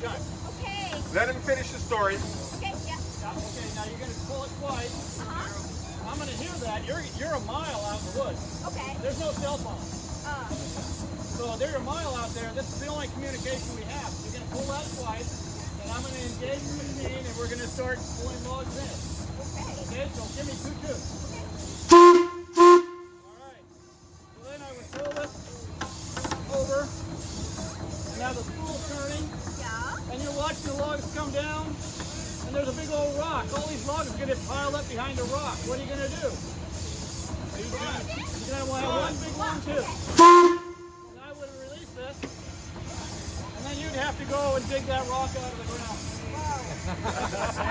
two, two. Okay. Let him finish the story. Okay, yeah. Yeah, okay, now you're going to pull it twice. Uh-huh. I'm going to hear that. You're, you're a mile out in the woods. Okay. There's no cell phone. Uh, So they're a mile out there. This is the only communication we have. You're going to pull that twice, and I'm going to engage the machine, and we're going to start pulling logs in. okay. Okay, so give me two two. Alright. So then I would pull this over, and now the spool's turning, Watching the logs come down, and there's a big old rock. All these logs are going to get piled up behind a rock. What are you going to do? You're going to want have one big one, too. And I would release this, and then you'd have to go and dig that rock out of the ground.